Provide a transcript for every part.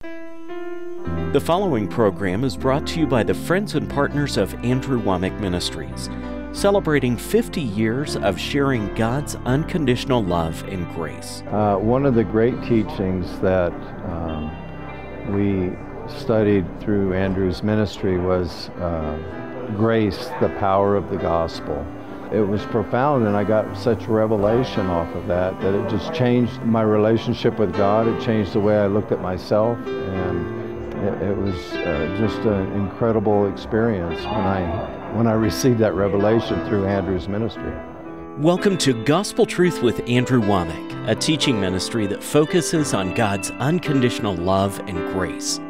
The following program is brought to you by the friends and partners of Andrew Wommack Ministries, celebrating 50 years of sharing God's unconditional love and grace. Uh, one of the great teachings that um, we studied through Andrew's ministry was uh, grace, the power of the gospel. It was profound, and I got such revelation off of that that it just changed my relationship with God. It changed the way I looked at myself, and it, it was uh, just an incredible experience when I when I received that revelation through Andrew's ministry. Welcome to Gospel Truth with Andrew Wommack, a teaching ministry that focuses on God's unconditional love and grace.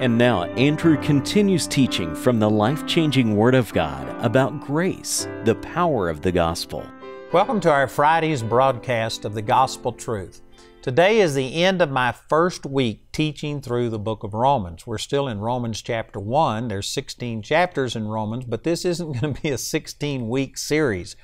And now, Andrew continues teaching from the life changing Word of God about grace, the power of the gospel. Welcome to our Friday's broadcast of the Gospel Truth. Today is the end of my first week teaching through the book of Romans. We're still in Romans chapter 1. There's 16 chapters in Romans, but this isn't going to be a 16 week series.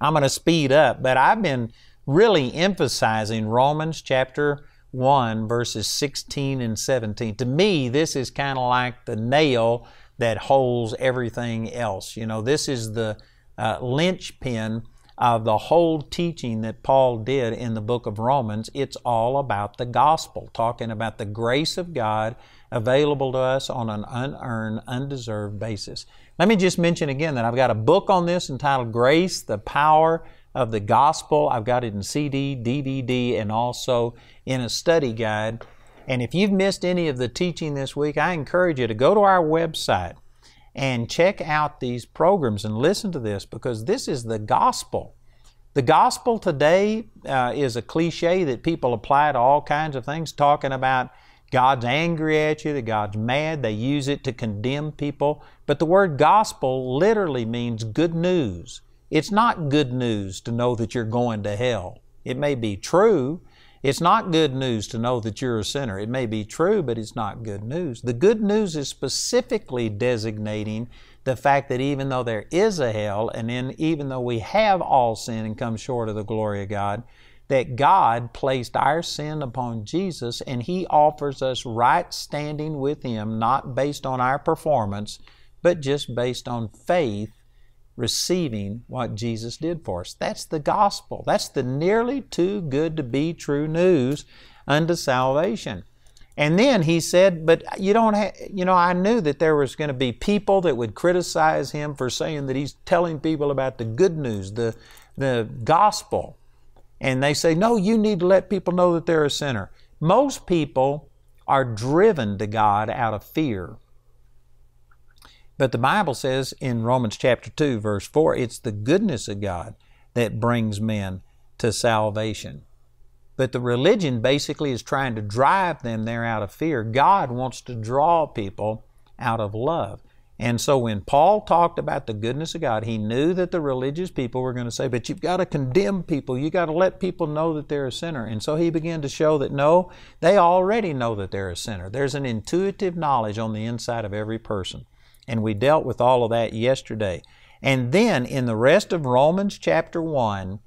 I'm going to speed up, but I've been really emphasizing Romans chapter 1, verses 16 and 17. To me, this is kind of like the nail that holds everything else. You know, this is the uh, linchpin of the whole teaching that Paul did in the book of Romans. It's all about the gospel, talking about the grace of God available to us on an unearned, undeserved basis. Let me just mention again that I've got a book on this entitled Grace, the Power of the gospel. I've got it in CD, DVD, and also in a study guide. And if you've missed any of the teaching this week, I encourage you to go to our website and check out these programs and listen to this because this is the gospel. The gospel today uh, is a cliche that people apply to all kinds of things, talking about God's angry at you, that God's mad. They use it to condemn people. But the word gospel literally means good news. It's not good news to know that you're going to hell. It may be true. It's not good news to know that you're a sinner. It may be true, but it's not good news. The good news is specifically designating the fact that even though there is a hell, and then even though we have all sin and come short of the glory of God, that God placed our sin upon Jesus and He offers us right standing with Him, not based on our performance, but just based on faith receiving what Jesus did for us. That's the gospel. That's the nearly too good to be true news unto salvation. And then he said, but you don't have, you know, I knew that there was going to be people that would criticize him for saying that he's telling people about the good news, the, the gospel. And they say, no, you need to let people know that they're a sinner. Most people are driven to God out of fear. But the Bible says in Romans chapter 2, verse 4, it's the goodness of God that brings men to salvation. But the religion basically is trying to drive them there out of fear. God wants to draw people out of love. And so when Paul talked about the goodness of God, he knew that the religious people were going to say, but you've got to condemn people. You've got to let people know that they're a sinner. And so he began to show that no, they already know that they're a sinner. There's an intuitive knowledge on the inside of every person. And we dealt with all of that yesterday. And then in the rest of Romans chapter 1,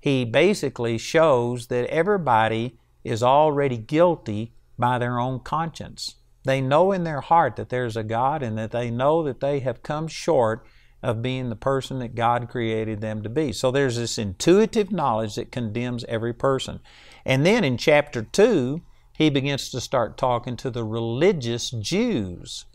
he basically shows that everybody is already guilty by their own conscience. They know in their heart that there's a God and that they know that they have come short of being the person that God created them to be. So there's this intuitive knowledge that condemns every person. And then in chapter 2, he begins to start talking to the religious Jews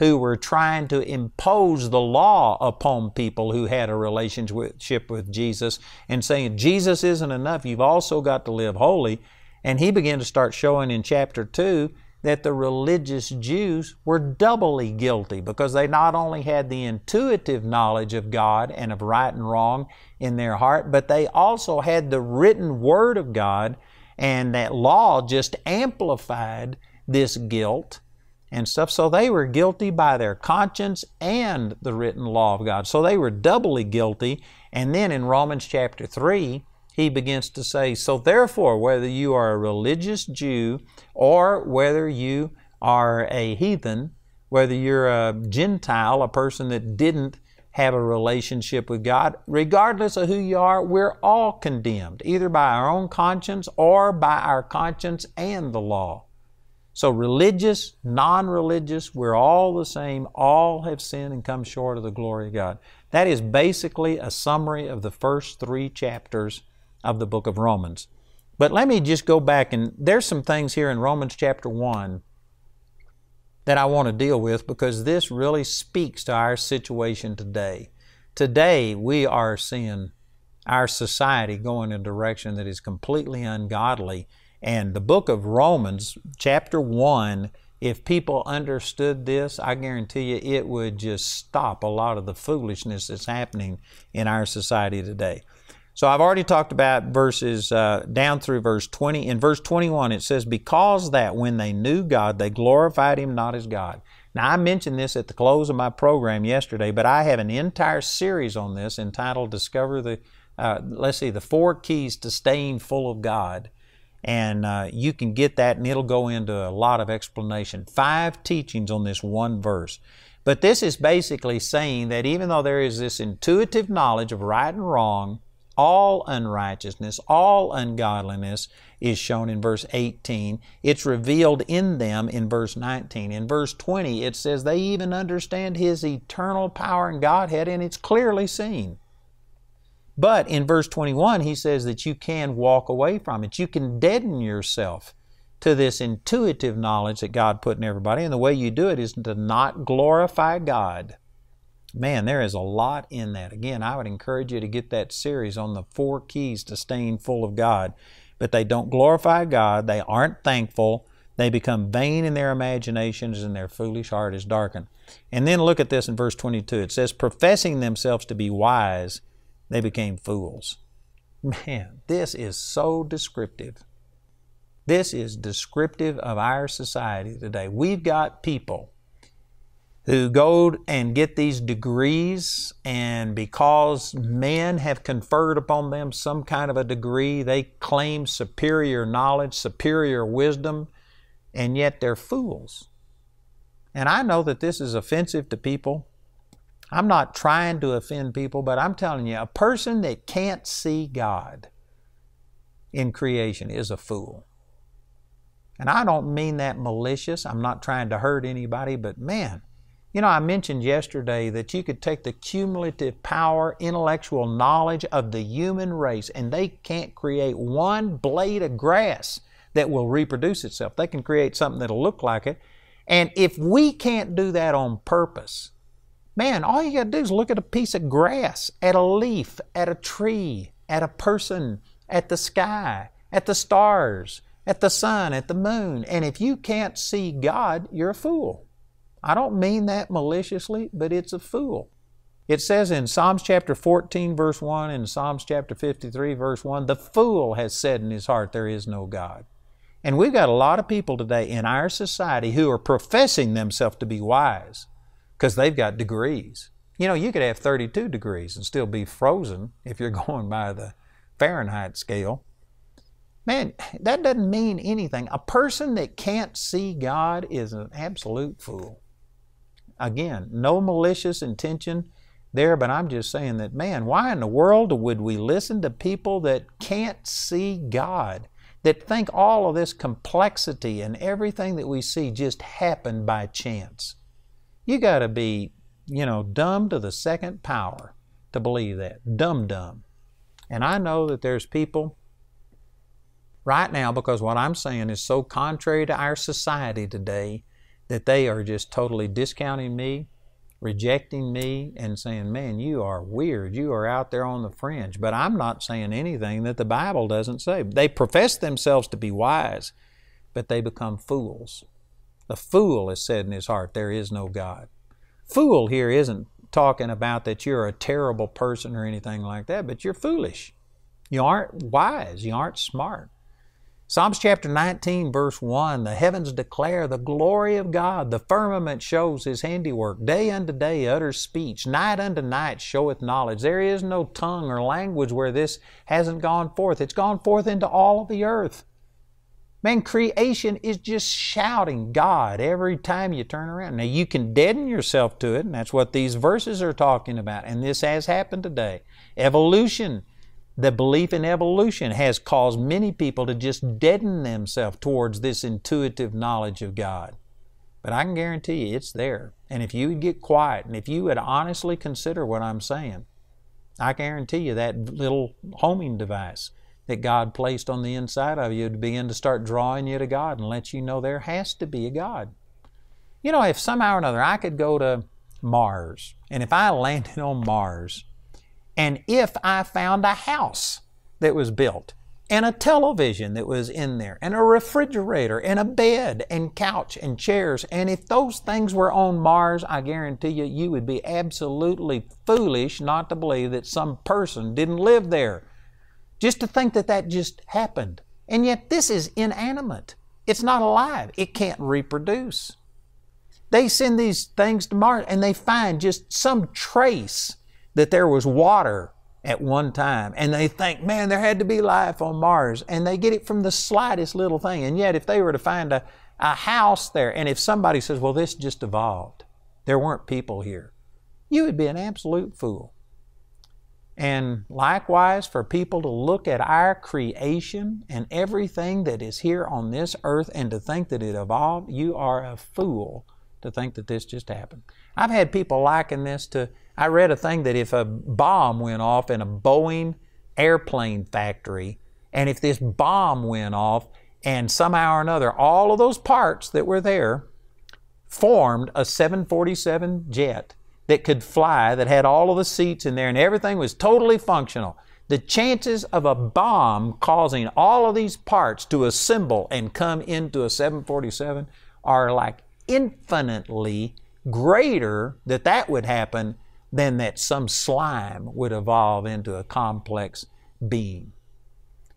who were trying to impose the law upon people who had a relationship with Jesus and saying, Jesus isn't enough, you've also got to live holy. And he began to start showing in chapter 2 that the religious Jews were doubly guilty because they not only had the intuitive knowledge of God and of right and wrong in their heart, but they also had the written Word of God, and that law just amplified this guilt and stuff. So they were guilty by their conscience and the written law of God. So they were doubly guilty. And then in Romans chapter 3, he begins to say, So therefore, whether you are a religious Jew or whether you are a heathen, whether you're a Gentile, a person that didn't have a relationship with God, regardless of who you are, we're all condemned, either by our own conscience or by our conscience and the law. So, religious, non religious, we're all the same. All have sinned and come short of the glory of God. That is basically a summary of the first three chapters of the book of Romans. But let me just go back and there's some things here in Romans chapter 1 that I want to deal with because this really speaks to our situation today. Today, we are seeing our society going in a direction that is completely ungodly. And the book of Romans, chapter 1, if people understood this, I guarantee you it would just stop a lot of the foolishness that's happening in our society today. So I've already talked about verses uh, down through verse 20. In verse 21, it says, Because that when they knew God, they glorified Him not as God. Now, I mentioned this at the close of my program yesterday, but I have an entire series on this entitled Discover the, uh, let's see, the four keys to staying full of God. And uh, you can get that, and it'll go into a lot of explanation. Five teachings on this one verse. But this is basically saying that even though there is this intuitive knowledge of right and wrong, all unrighteousness, all ungodliness is shown in verse 18. It's revealed in them in verse 19. In verse 20, it says they even understand His eternal power and Godhead, and it's clearly seen. But in verse 21, he says that you can walk away from it. You can deaden yourself to this intuitive knowledge that God put in everybody. And the way you do it is to not glorify God Man, there is a lot in that. Again, I would encourage you to get that series on the four keys to staying full of God. But they don't glorify God, they aren't thankful, they become vain in their imaginations, and their foolish heart is darkened. And then look at this in verse 22. It says, Professing themselves to be wise, they became fools. Man, this is so descriptive. This is descriptive of our society today. We've got people who go and get these degrees, and because men have conferred upon them some kind of a degree, they claim superior knowledge, superior wisdom, and yet they're fools. And I know that this is offensive to people. I'm not trying to offend people, but I'm telling you, a person that can't see God in creation is a fool. And I don't mean that malicious. I'm not trying to hurt anybody, but man, you know, I mentioned yesterday that you could take the cumulative power, intellectual knowledge of the human race, and they can't create one blade of grass that will reproduce itself. They can create something that'll look like it. And if we can't do that on purpose, man, all you got to do is look at a piece of grass, at a leaf, at a tree, at a person, at the sky, at the stars, at the sun, at the moon. And if you can't see God, you're a fool. I don't mean that maliciously, but it's a fool. It says in Psalms chapter 14, verse 1, and Psalms chapter 53, verse 1, the fool has said in his heart, There is no God. And we've got a lot of people today in our society who are professing themselves to be wise because they've got degrees. You know, you could have 32 degrees and still be frozen if you're going by the Fahrenheit scale. Man, that doesn't mean anything. A person that can't see God is an absolute fool. Again, no malicious intention there, but I'm just saying that, man, why in the world would we listen to people that can't see God, that think all of this complexity and everything that we see just happened by chance? You got to be, you know, dumb to the second power to believe that. Dumb, dumb. And I know that there's people right now, because what I'm saying is so contrary to our society today, that they are just totally discounting me, rejecting me, and saying, Man, you are weird. You are out there on the fringe. But I'm not saying anything that the Bible doesn't say. They profess themselves to be wise, but they become fools. The fool has said in his heart, There is no God. Fool here isn't talking about that you're a terrible person or anything like that, but you're foolish. You aren't wise. You aren't smart. Psalms chapter 19, verse 1 The heavens declare the glory of God, the firmament shows His handiwork. Day unto day utters speech, night unto night showeth knowledge. There is no tongue or language where this hasn't gone forth. It's gone forth into all of the earth. Man, creation is just shouting God every time you turn around. Now, you can deaden yourself to it, and that's what these verses are talking about, and this has happened today. Evolution The belief in evolution has caused many people to just deaden themselves towards this intuitive knowledge of God. But I can guarantee you it's there. And if you would get quiet and if you would honestly consider what I'm saying, I guarantee you that little homing device that God placed on the inside of you to begin to start drawing you to God and let you know there has to be a God. You know, if somehow or another I could go to Mars, and if I landed on Mars, and if I found a house that was built, and a television that was in there, and a refrigerator, and a bed, and couch, and chairs. And if those things were on Mars, I guarantee you, you would be absolutely foolish not to believe that some person didn't live there. Just to think that that just happened. And yet, this is inanimate. It's not alive. It can't reproduce. They send these things to Mars and they find just some trace that there was water at one time. And they think, man, there had to be life on Mars. And they get it from the slightest little thing. And yet, if they were to find a, a house there, and if somebody says, well, this just evolved, there weren't people here, you would be an absolute fool. And likewise, for people to look at our creation and everything that is here on this earth and to think that it evolved, you are a fool to think that this just happened. I've had people liken this to I read a thing that if a bomb went off in a Boeing airplane factory, and if this bomb went off, and somehow or another all of those parts that were there formed a 747 jet that could fly, that had all of the seats in there, and everything was totally functional. The chances of a bomb causing all of these parts to assemble and come into a 747 are like infinitely greater that that would happen than that some slime would evolve into a complex being.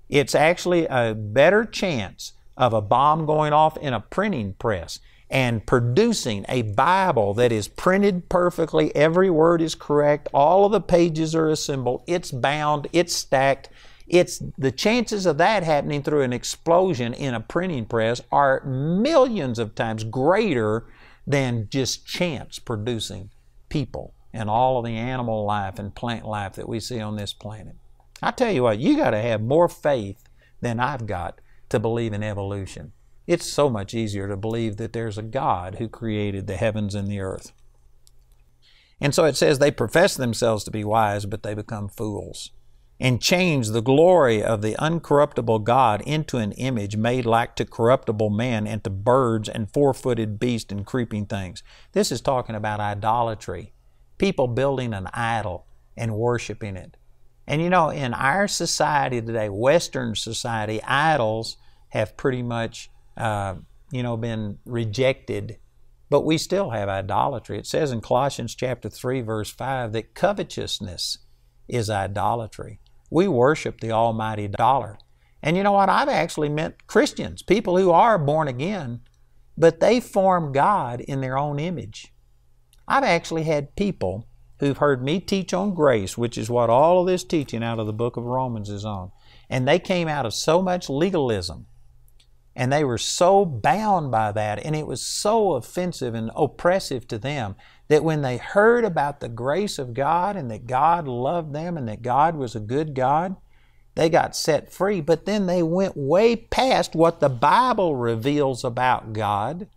It's actually a better chance of a bomb going off in a printing press and producing a Bible that is printed perfectly, every word is correct, all of the pages are assembled, it's bound, it's stacked. It's the chances of that happening through an explosion in a printing press are millions of times greater than just chance producing people and all of the animal life and plant life that we see on this planet. I tell you what, you got to have more faith than I've got to believe in evolution. It's so much easier to believe that there's a God who created the heavens and the earth. And so it says they profess themselves to be wise, but they become fools and change the glory of the uncorruptible God into an image made like to corruptible man and to birds and four footed beasts and creeping things. This is talking about idolatry people building an idol and worshiping it. And you know, in our society today, Western society, idols have pretty much, uh, you know, been rejected. But we still have idolatry. It says in Colossians chapter 3, verse 5, that covetousness is idolatry. We worship the almighty dollar. And you know what? I've actually met Christians, people who are born again, but they form God in their own image. I've actually had people who've heard me teach on grace, which is what all of this teaching out of the book of Romans is on. And they came out of so much legalism and they were so bound by that and it was so offensive and oppressive to them that when they heard about the grace of God and that God loved them and that God was a good God, they got set free. But then they went way past what the Bible reveals about God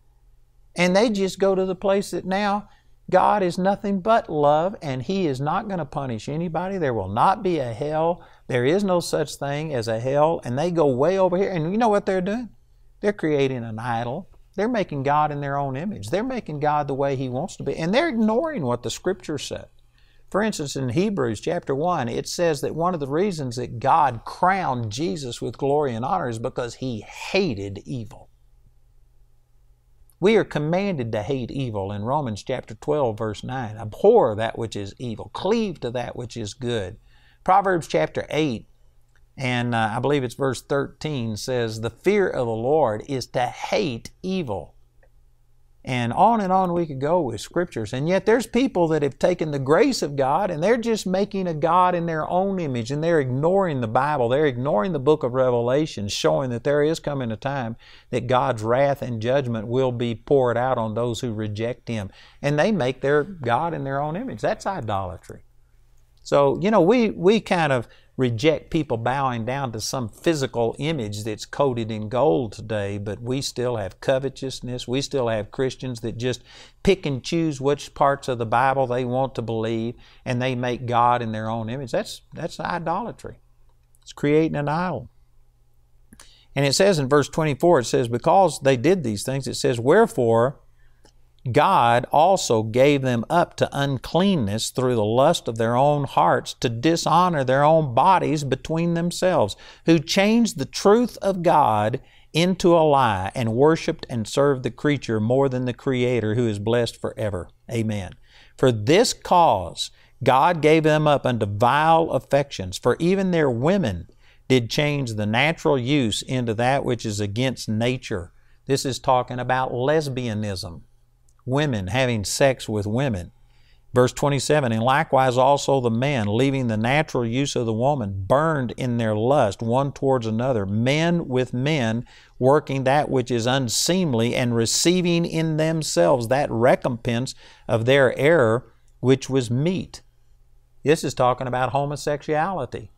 and they just go to the place that now God is nothing but love, and He is not going to punish anybody. There will not be a hell. There is no such thing as a hell. And they go way over here, and you know what they're doing? They're creating an idol. They're making God in their own image. They're making God the way He wants to be, and they're ignoring what the Scripture said. For instance, in Hebrews chapter 1, it says that one of the reasons that God crowned Jesus with glory and honor is because He hated evil. We are commanded to hate evil in Romans chapter 12, verse 9. Abhor that which is evil, cleave to that which is good. Proverbs chapter 8, and uh, I believe it's verse 13, says, The fear of the Lord is to hate evil. And on and on we could go with scriptures. And yet there's people that have taken the grace of God and they're just making a God in their own image and they're ignoring the Bible. They're ignoring the book of Revelation, showing that there is coming a time that God's wrath and judgment will be poured out on those who reject Him. And they make their God in their own image. That's idolatry. So, you know, we, we kind of reject people bowing down to some physical image that's coated in gold today, but we still have covetousness. We still have Christians that just pick and choose which parts of the Bible they want to believe, and they make God in their own image. That's, that's idolatry. It's creating an idol. And it says in verse 24, it says, Because they did these things, it says, Wherefore, God also gave them up to uncleanness through the lust of their own hearts to dishonor their own bodies between themselves, who changed the truth of God into a lie and worshiped and served the creature more than the Creator who is blessed forever. Amen. For this cause God gave them up unto vile affections, for even their women did change the natural use into that which is against nature. This is talking about lesbianism women having sex with women. Verse 27 And likewise also the men, leaving the natural use of the woman, burned in their lust one towards another, men with men, working that which is unseemly, and receiving in themselves that recompense of their error which was meet. This is talking about homosexuality.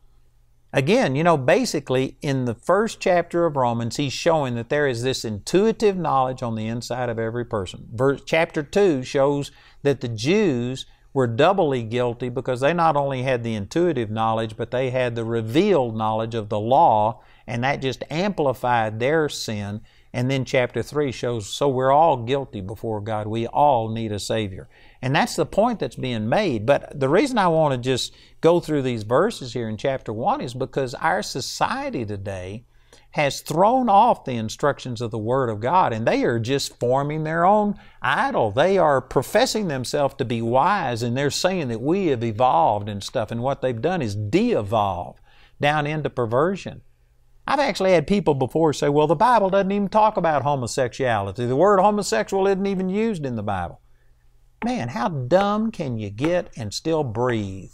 Again, you know, basically in the first chapter of Romans, he's showing that there is this intuitive knowledge on the inside of every person. Verse, chapter 2 shows that the Jews were doubly guilty because they not only had the intuitive knowledge, but they had the revealed knowledge of the law, and that just amplified their sin. And then chapter 3 shows so we're all guilty before God. We all need a Savior. And that's the point that's being made. But the reason I want to just go through these verses here in chapter 1 is because our society today has thrown off the instructions of the Word of God and they are just forming their own idol. They are professing themselves to be wise and they're saying that we have evolved and stuff. And what they've done is de evolve down into perversion. I've actually had people before say, well, the Bible doesn't even talk about homosexuality. The word homosexual isn't even used in the Bible. Man, how dumb can you get and still breathe?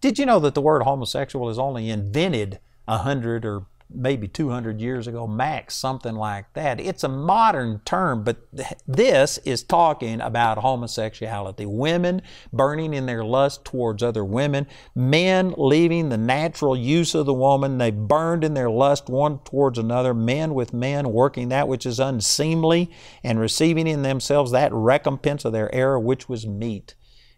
Did you know that the word homosexual is only invented a hundred or maybe 200 years ago, max, something like that. It's a modern term, but this is talking about homosexuality. Women burning in their lust towards other women, men leaving the natural use of the woman. They burned in their lust one towards another, men with men working that which is unseemly and receiving in themselves that recompense of their error which was meet.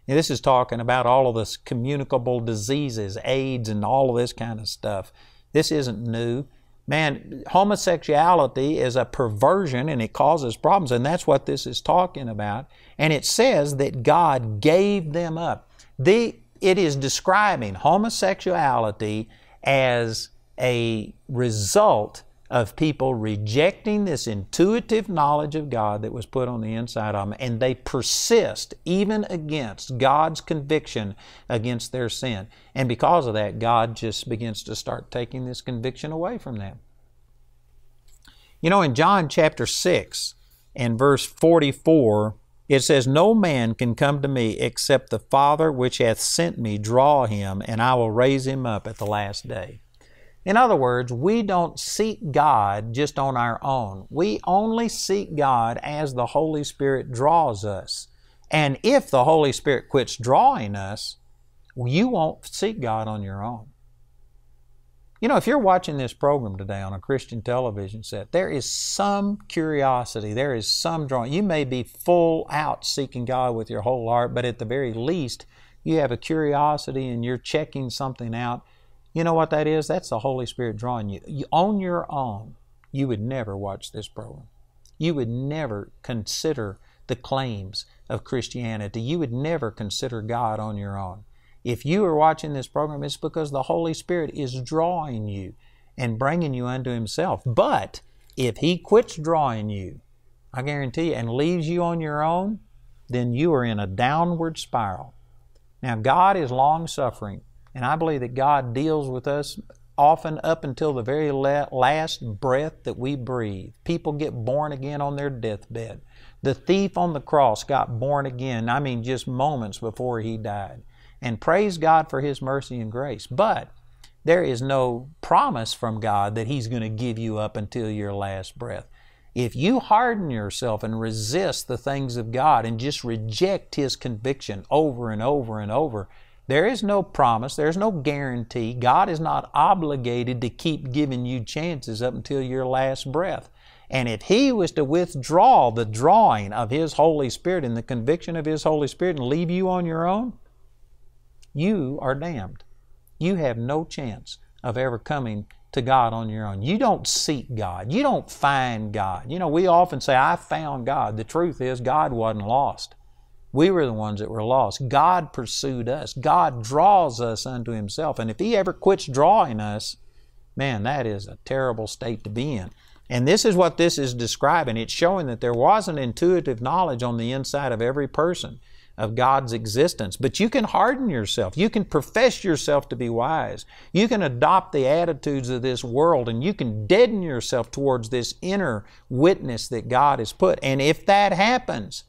And this is talking about all of this communicable diseases, AIDS, and all of this kind of stuff. This isn't new. Man, homosexuality is a perversion and it causes problems, and that's what this is talking about. And it says that God gave them up. The, it is describing homosexuality as a result of people rejecting this intuitive knowledge of God that was put on the inside of them, and they persist even against God's conviction against their sin. And because of that, God just begins to start taking this conviction away from them. You know, in John chapter 6 and verse 44, it says, No man can come to me except the Father which hath sent me draw him, and I will raise him up at the last day. In other words, we don't seek God just on our own. We only seek God as the Holy Spirit draws us. And if the Holy Spirit quits drawing us, you won't seek God on your own. You know, if you're watching this program today on a Christian television set, there is some curiosity, there is some drawing. You may be full out seeking God with your whole heart, but at the very least, you have a curiosity and you're checking something out you know what that is? That's the Holy Spirit drawing you. you. On your own, you would never watch this program. You would never consider the claims of Christianity. You would never consider God on your own. If you are watching this program, it's because the Holy Spirit is drawing you and bringing you unto Himself. But if He quits drawing you, I guarantee you, and leaves you on your own, then you are in a downward spiral. Now, God is long suffering. And I believe that God deals with us often up until the very last breath that we breathe. People get born again on their deathbed. The thief on the cross got born again, I mean, just moments before he died. And praise God for His mercy and grace. But there is no promise from God that He's going to give you up until your last breath. If you harden yourself and resist the things of God and just reject His conviction over and over and over, There is no promise, there's no guarantee. God is not obligated to keep giving you chances up until your last breath. And if He was to withdraw the drawing of His Holy Spirit and the conviction of His Holy Spirit and leave you on your own, you are damned. You have no chance of ever coming to God on your own. You don't seek God. You don't find God. You know, we often say, I found God. The truth is, God wasn't lost. We were the ones that were lost. God pursued us. God draws us unto Himself. And if He ever quits drawing us, man, that is a terrible state to be in. And this is what this is describing. It's showing that there was an intuitive knowledge on the inside of every person of God's existence. But you can harden yourself. You can profess yourself to be wise. You can adopt the attitudes of this world and you can deaden yourself towards this inner witness that God has put. And if that happens,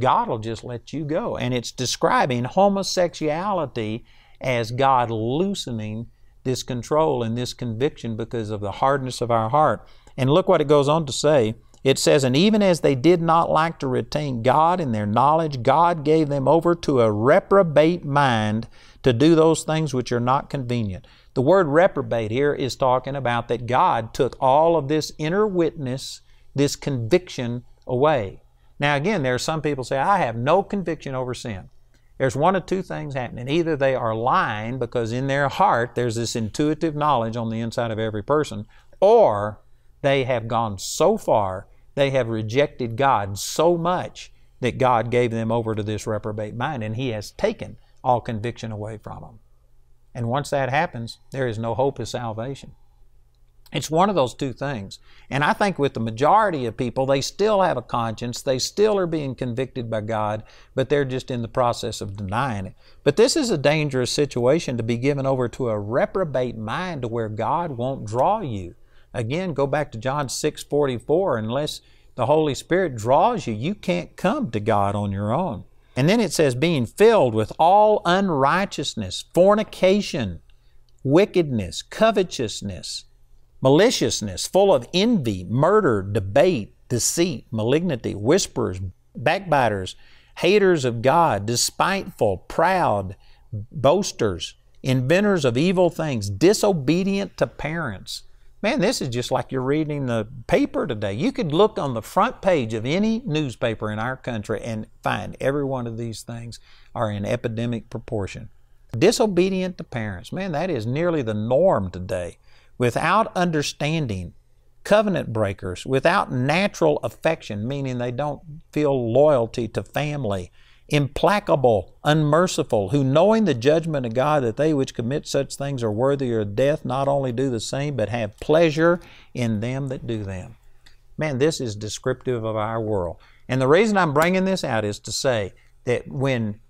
God will just let you go. And it's describing homosexuality as God loosening this control and this conviction because of the hardness of our heart. And look what it goes on to say. It says, And even as they did not like to retain God in their knowledge, God gave them over to a reprobate mind to do those things which are not convenient. The word reprobate here is talking about that God took all of this inner witness, this conviction away. Now, again, there are some people say, I have no conviction over sin. There's one of two things happening. Either they are lying because in their heart there's this intuitive knowledge on the inside of every person, or they have gone so far, they have rejected God so much that God gave them over to this reprobate mind and He has taken all conviction away from them. And once that happens, there is no hope of salvation. It's one of those two things. And I think with the majority of people, they still have a conscience. They still are being convicted by God, but they're just in the process of denying it. But this is a dangerous situation to be given over to a reprobate mind to where God won't draw you. Again, go back to John 6 44. Unless the Holy Spirit draws you, you can't come to God on your own. And then it says, being filled with all unrighteousness, fornication, wickedness, covetousness maliciousness, full of envy, murder, debate, deceit, malignity, whisperers, backbiters, haters of God, despiteful, proud, boasters, inventors of evil things, disobedient to parents. Man, this is just like you're reading the paper today. You could look on the front page of any newspaper in our country and find every one of these things are in epidemic proportion. Disobedient to parents. Man, that is nearly the norm today without understanding, covenant breakers, without natural affection, meaning they don't feel loyalty to family, implacable, unmerciful, who knowing the judgment of God that they which commit such things are worthy of death, not only do the same, but have pleasure in them that do them. Man, this is descriptive of our world. And the reason I'm bringing this out is to say that when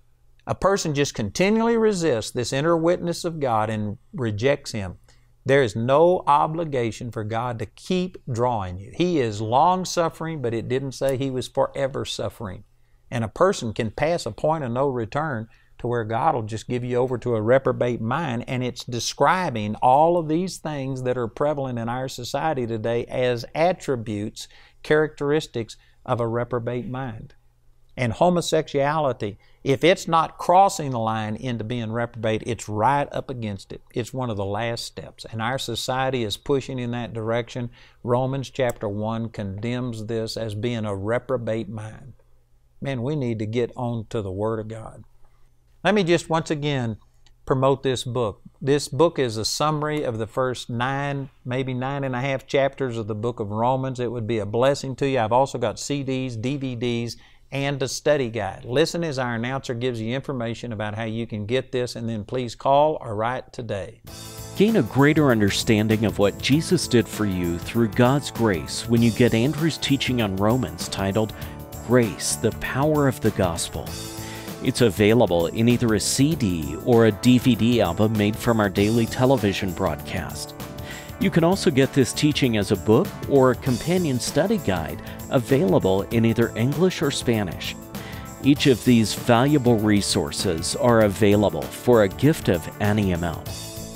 a person just continually resists this inner witness of God and rejects Him, there is no obligation for God to keep drawing you. He is long suffering, but it didn't say He was forever suffering. And a person can pass a point of no return to where God will just give you over to a reprobate mind. And it's describing all of these things that are prevalent in our society today as attributes, characteristics of a reprobate mind. And homosexuality if it's not crossing the line into being reprobate, it's right up against it. It's one of the last steps. And our society is pushing in that direction. Romans chapter 1 condemns this as being a reprobate mind. Man, we need to get on to the Word of God. Let me just once again promote this book. This book is a summary of the first nine, maybe nine and a half chapters of the book of Romans. It would be a blessing to you. I've also got CDs, DVDs, and a study guide. Listen as our announcer gives you information about how you can get this, and then please call or write today. Gain a greater understanding of what Jesus did for you through God's grace when you get Andrew's teaching on Romans titled Grace, the Power of the Gospel. It's available in either a CD or a DVD album made from our daily television broadcast. You can also get this teaching as a book or a companion study guide available in either English or Spanish. Each of these valuable resources are available for a gift of any amount.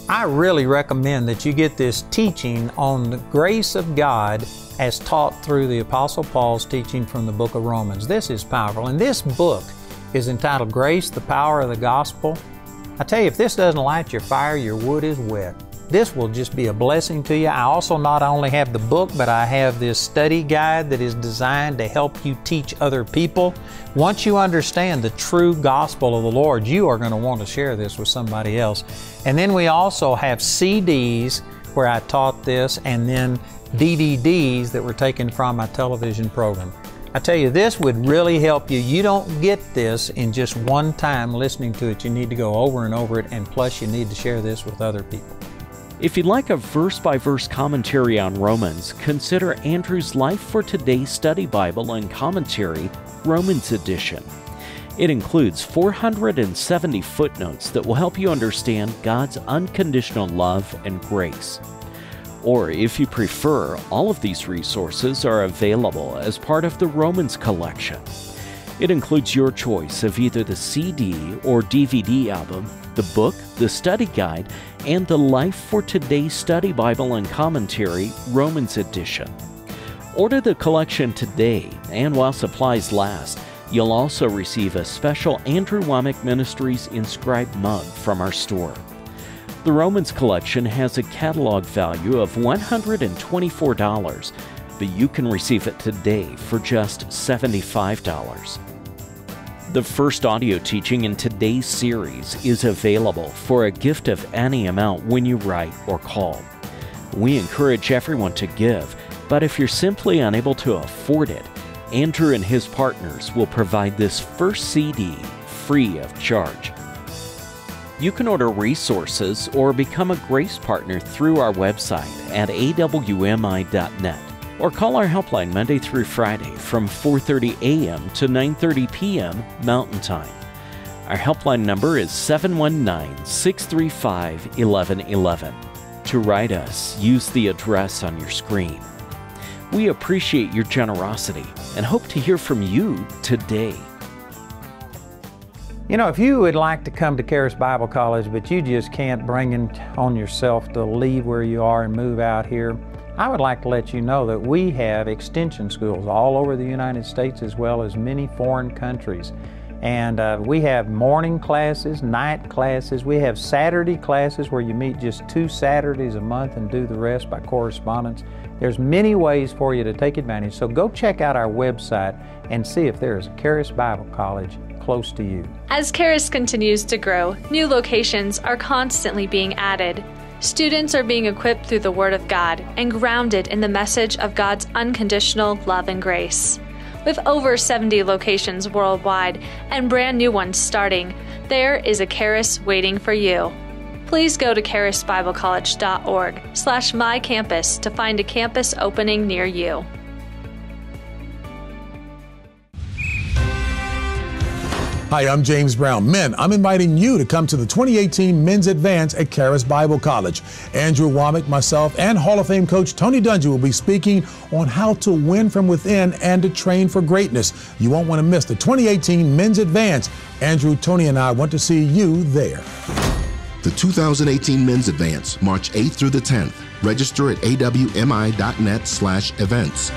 I really recommend that you get this teaching on the grace of God as taught through the Apostle Paul's teaching from the book of Romans. This is powerful. And this book is entitled Grace, the Power of the Gospel. I tell you, if this doesn't light your fire, your wood is wet. This will just be a blessing to you. I also not only have the book, but I have this study guide that is designed to help you teach other people. Once you understand the true gospel of the Lord, you are going to want to share this with somebody else. And then we also have CDs where I taught this, and then DVDs that were taken from my television program. I tell you, this would really help you. You don't get this in just one time listening to it. You need to go over and over it, and plus, you need to share this with other people. If you'd like a verse by verse commentary on Romans, consider Andrew's Life for Today Study Bible and Commentary, Romans Edition. It includes 470 footnotes that will help you understand God's unconditional love and grace. Or, if you prefer, all of these resources are available as part of the Romans collection. It includes your choice of either the CD or DVD album, the book, the study guide, and the Life for Today Study Bible and Commentary, Romans Edition. Order the collection today, and while supplies last, you'll also receive a special Andrew Wommack Ministries inscribed mug from our store. The Romans collection has a catalog value of $124, but you can receive it today for just $75. The first audio teaching in today's series is available for a gift of any amount when you write or call. We encourage everyone to give, but if you're simply unable to afford it, Andrew and his partners will provide this first CD free of charge. You can order resources or become a Grace Partner through our website at awmi.net or call our helpline Monday through Friday from 4:30 a.m. to 9:30 p.m. Mountain Time. Our helpline number is 719-635-1111. To write us, use the address on your screen. We appreciate your generosity and hope to hear from you today. You know, if you would like to come to Charis Bible College, but you just can't bring it on yourself to leave where you are and move out here, I would like to let you know that we have extension schools all over the United States as well as many foreign countries. And uh, we have morning classes, night classes. We have Saturday classes where you meet just two Saturdays a month and do the rest by correspondence. There's many ways for you to take advantage. So go check out our website and see if there is a Charis Bible College close to you. As Charis continues to grow, new locations are constantly being added. Students are being equipped through the Word of God and grounded in the message of God's unconditional love and grace. With over 70 locations worldwide and brand new ones starting, there is a Charis waiting for you. Please go to charisbiblecollege.org slash mycampus to find a campus opening near you. Hi, I'm James Brown. Men, I'm inviting you to come to the 2018 Men's Advance at Charis Bible College. Andrew Wommack, myself, and Hall of Fame coach Tony Dungy will be speaking on how to win from within and to train for greatness. You won't want to miss the 2018 Men's Advance. Andrew, Tony, and I want to see you there. The 2018 Men's Advance, March 8th through the 10th. Register at awmi.net slash events.